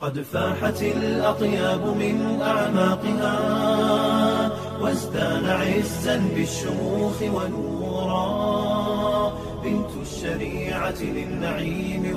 قد فاحت الأطياب من أعماقها وازدان عزا بالشموخ ونورا بنت الشريعة للنعيم